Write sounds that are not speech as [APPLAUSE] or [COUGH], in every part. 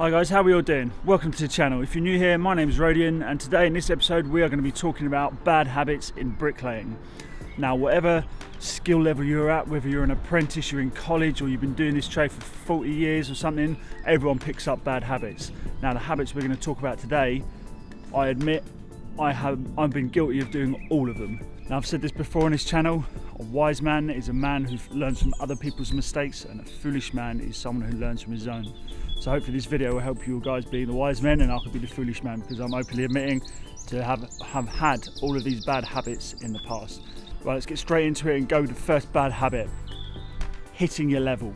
Hi guys, how are we all doing? Welcome to the channel. If you're new here, my name is Rodian and today in this episode we are going to be talking about bad habits in bricklaying. Now whatever skill level you're at, whether you're an apprentice, you're in college or you've been doing this trade for 40 years or something, everyone picks up bad habits. Now the habits we're going to talk about today, I admit I have I've been guilty of doing all of them. Now I've said this before on this channel, a wise man is a man who learns from other people's mistakes and a foolish man is someone who learns from his own. So hopefully this video will help you guys be the wise men and I could be the foolish man because I'm openly admitting to have, have had all of these bad habits in the past. Right, let's get straight into it and go to the first bad habit. Hitting your level.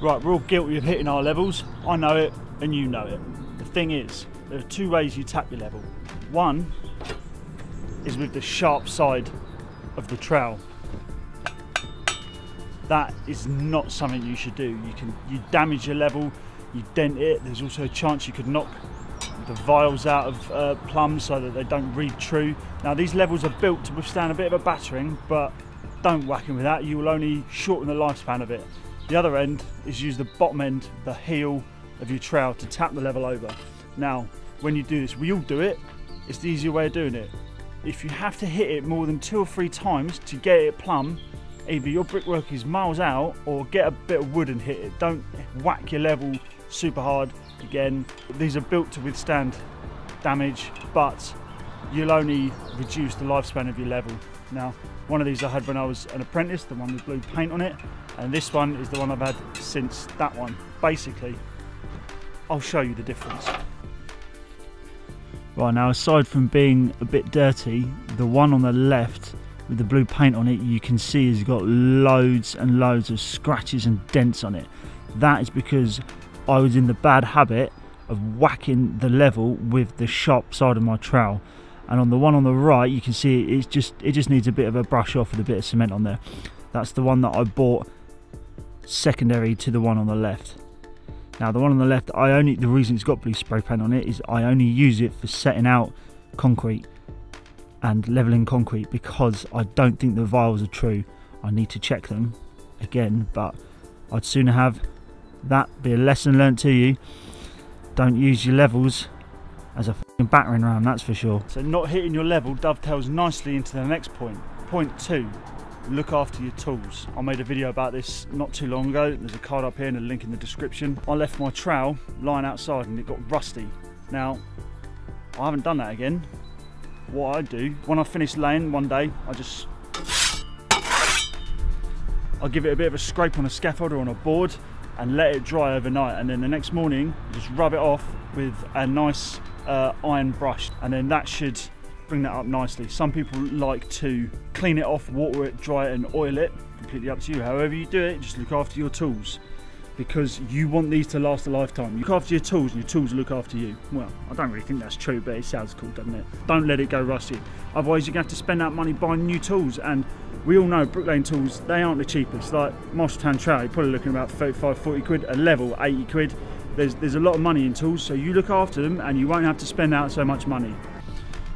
Right, we're all guilty of hitting our levels. I know it and you know it. The thing is, there are two ways you tap your level. One is with the sharp side of the trowel. That is not something you should do. You can you damage your level, you dent it. There's also a chance you could knock the vials out of uh, plums so that they don't read true. Now these levels are built to withstand a bit of a battering, but don't whack them with that. You will only shorten the lifespan of it. The other end is use the bottom end, the heel of your trowel to tap the level over. Now, when you do this, we all do it. It's the easier way of doing it. If you have to hit it more than two or three times to get it plumb, either your brickwork is miles out or get a bit of wood and hit it. Don't whack your level super hard. Again, these are built to withstand damage, but you'll only reduce the lifespan of your level. Now, one of these I had when I was an apprentice, the one with blue paint on it, and this one is the one I've had since that one. Basically, I'll show you the difference. Right, now aside from being a bit dirty, the one on the left with the blue paint on it, you can see it's got loads and loads of scratches and dents on it. That is because I was in the bad habit of whacking the level with the sharp side of my trowel. And on the one on the right you can see it's just it just needs a bit of a brush off with a bit of cement on there. That's the one that I bought secondary to the one on the left. Now the one on the left I only the reason it's got blue spray paint on it is I only use it for setting out concrete and leveling concrete because I don't think the vials are true I need to check them again but I'd sooner have that be a lesson learnt to you. Don't use your levels as a battering ram, that's for sure. So not hitting your level dovetails nicely into the next point. Point two, look after your tools. I made a video about this not too long ago. There's a card up here and a link in the description. I left my trowel lying outside and it got rusty. Now, I haven't done that again. What I do, when I finish laying one day, I just I'll give it a bit of a scrape on a scaffold or on a board and let it dry overnight. And then the next morning just rub it off with a nice uh, iron brush. And then that should bring that up nicely. Some people like to clean it off water it dry it and oil it. Completely up to you. However you do it just look after your tools because you want these to last a lifetime. You look after your tools and your tools look after you. Well, I don't really think that's true, but it sounds cool, doesn't it? Don't let it go rusty. Otherwise, you're going to have to spend that money buying new tools. And we all know bricklaying tools, they aren't the cheapest. Like Marshalltown Trowel, you're probably looking about 35, 40 quid. A level, 80 quid. There's, there's a lot of money in tools, so you look after them and you won't have to spend out so much money.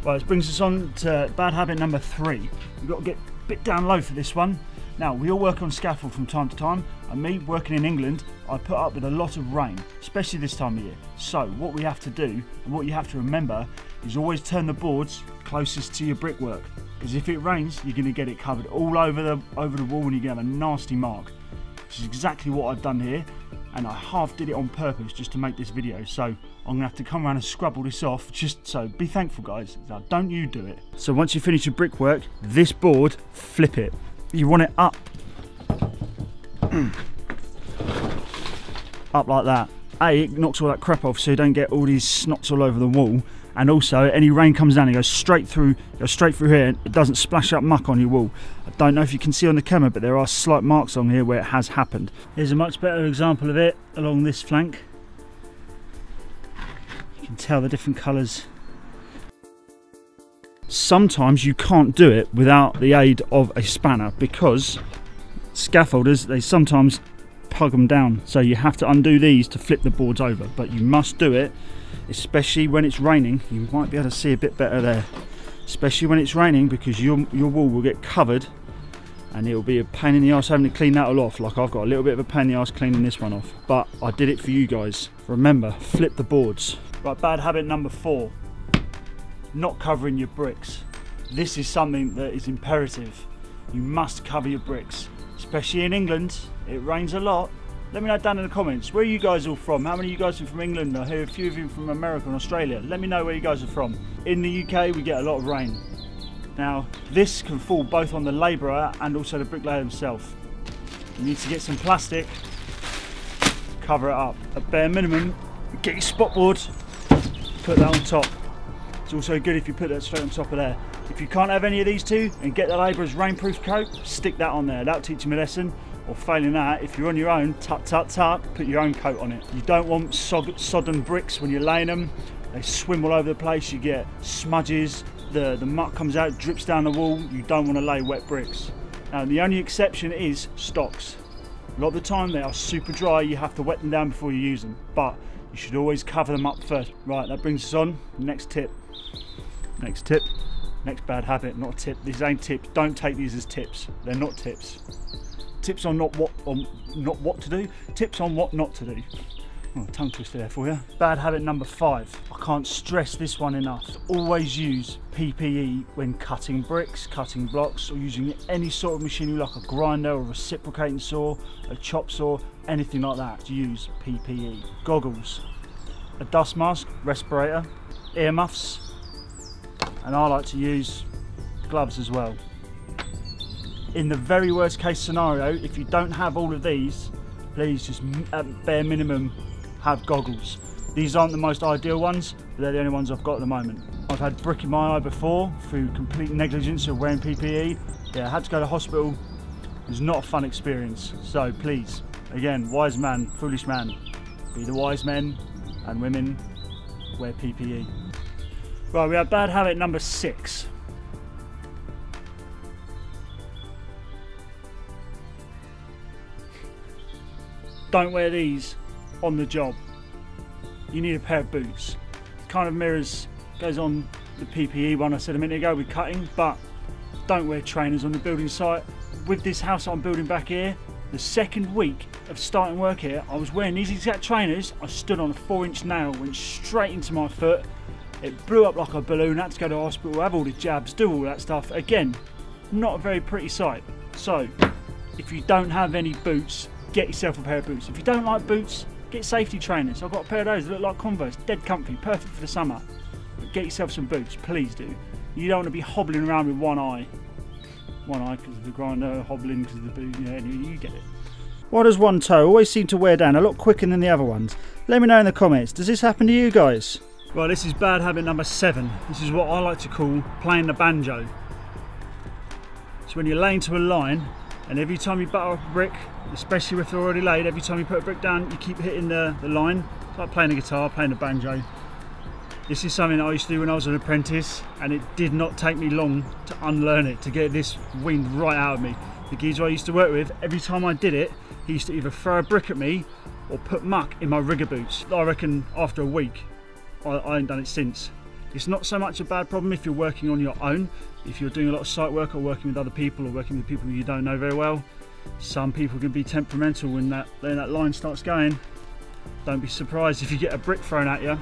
Well, this brings us on to bad habit number three. We've got to get a bit down low for this one. Now, we all work on scaffold from time to time, and me working in England, I put up with a lot of rain, especially this time of year. So, what we have to do, and what you have to remember, is always turn the boards closest to your brickwork. Because if it rains, you're going to get it covered all over the over the wall, and you're going to have a nasty mark. Which is exactly what I've done here, and I half did it on purpose just to make this video. So I'm gonna have to come around and scrub all this off. Just so be thankful, guys. Now, don't you do it. So once you finish your brickwork, this board, flip it you want it up. [CLEARS THROAT] up like that. A, it knocks all that crap off so you don't get all these snots all over the wall. And also, any rain comes down, it goes straight through, goes straight through here, and it doesn't splash up muck on your wall. I don't know if you can see on the camera, but there are slight marks on here where it has happened. Here's a much better example of it along this flank. You can tell the different colours sometimes you can't do it without the aid of a spanner because scaffolders they sometimes plug them down. So you have to undo these to flip the boards over but you must do it especially when it's raining. You might be able to see a bit better there. Especially when it's raining because your, your wall will get covered and it'll be a pain in the ass having to clean that all off. Like I've got a little bit of a pain in the ass cleaning this one off but I did it for you guys. Remember flip the boards. Right bad habit number four not covering your bricks. This is something that is imperative. You must cover your bricks especially in England. It rains a lot. Let me know down in the comments where are you guys all from. How many of you guys are from England? I hear a few of you from America and Australia. Let me know where you guys are from. In the UK we get a lot of rain. Now, this can fall both on the labourer and also the bricklayer himself. You need to get some plastic, cover it up. At bare minimum, get your spot board, put that on top. It's also good if you put that straight on top of there. If you can't have any of these two and get the labourer's rainproof coat, stick that on there. That'll teach them a lesson. Or failing that, if you're on your own, tut tut tut, put your own coat on it. You don't want sod sodden bricks when you're laying them. They swim all over the place. You get smudges, the, the muck comes out, drips down the wall, you don't want to lay wet bricks. Now the only exception is stocks. A lot of the time they are super dry, you have to wet them down before you use them, but you should always cover them up first. Right, that brings us on, next tip. Next tip, next bad habit, not a tip. These ain't tips, don't take these as tips. They're not tips. Tips on not what on not what to do, tips on what not to do. Oh, tongue twister there for you. Bad habit number five. I can't stress this one enough. Always use PPE when cutting bricks, cutting blocks, or using any sort of machinery like a grinder or a reciprocating saw, a chop saw, anything like that. Use PPE. Goggles, a dust mask, respirator, earmuffs, and I like to use gloves as well. In the very worst case scenario, if you don't have all of these, please just at bare minimum have goggles. These aren't the most ideal ones, but they're the only ones I've got at the moment. I've had brick in my eye before through complete negligence of wearing PPE. Yeah, I had to go to hospital. It was not a fun experience. So please, again, wise man, foolish man, be the wise men and women, wear PPE. Right, we have bad habit number six. Don't wear these on the job. You need a pair of boots. Kind of mirrors, goes on the PPE one I said a minute ago with cutting, but don't wear trainers on the building site. With this house I'm building back here, the second week of starting work here, I was wearing these exact trainers. I stood on a four inch nail, went straight into my foot. It blew up like a balloon, had to go to hospital, have all the jabs, do all that stuff. Again, not a very pretty sight. So, if you don't have any boots, get yourself a pair of boots. If you don't like boots, Get safety trainers. I've got a pair of those that look like Converse, dead comfy, perfect for the summer. But get yourself some boots, please do. You don't want to be hobbling around with one eye. One eye because of the grinder, hobbling because of the boot, yeah, you get it. Why does one toe always seem to wear down a lot quicker than the other ones? Let me know in the comments. Does this happen to you guys? Well, this is bad habit number seven. This is what I like to call playing the banjo. So when you're laying to a line, and every time you butter a brick, especially if they're already laid, every time you put a brick down, you keep hitting the, the line. It's like playing a guitar, playing a banjo. This is something I used to do when I was an apprentice, and it did not take me long to unlearn it, to get this wind right out of me. The geezer I used to work with, every time I did it, he used to either throw a brick at me or put muck in my rigger boots. I reckon after a week, I, I ain't done it since. It's not so much a bad problem if you're working on your own, if you're doing a lot of site work or working with other people or working with people you don't know very well. Some people can be temperamental when that, when that line starts going. Don't be surprised if you get a brick thrown at you.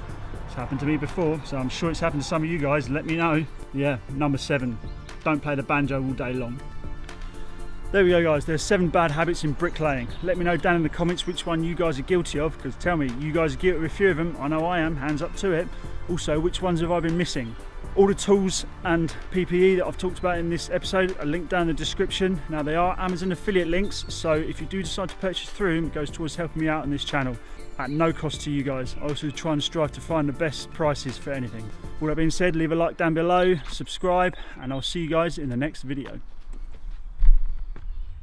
It's happened to me before, so I'm sure it's happened to some of you guys. Let me know. Yeah, number seven, don't play the banjo all day long. There we go guys, there's seven bad habits in bricklaying. Let me know down in the comments which one you guys are guilty of, because tell me, you guys are guilty of a few of them, I know I am, hands up to it. Also, which ones have I been missing? All the tools and PPE that I've talked about in this episode are linked down in the description. Now they are Amazon affiliate links, so if you do decide to purchase through them, it goes towards helping me out on this channel at no cost to you guys. I also try and strive to find the best prices for anything. All that being said, leave a like down below, subscribe, and I'll see you guys in the next video.